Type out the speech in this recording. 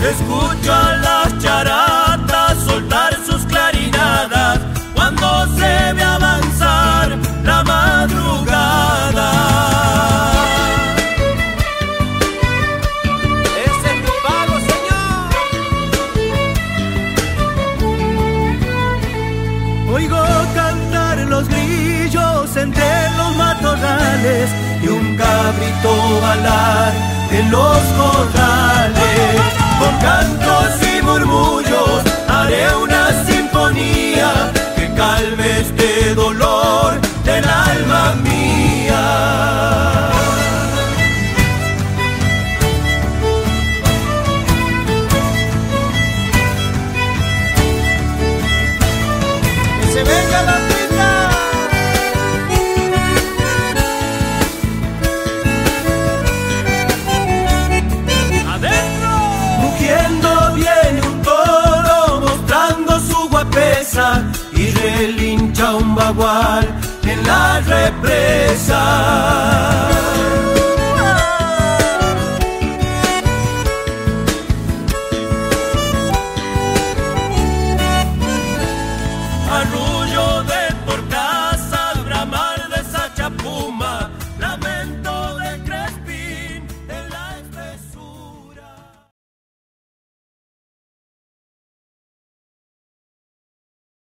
Escucho a las charatas soltar sus clarinadas cuando se ve avanzar la madrugada. Ese es tu pago, Señor. Oigo cantar los grillos entre los matorrales y un cabrito balar en los. Con en la represa.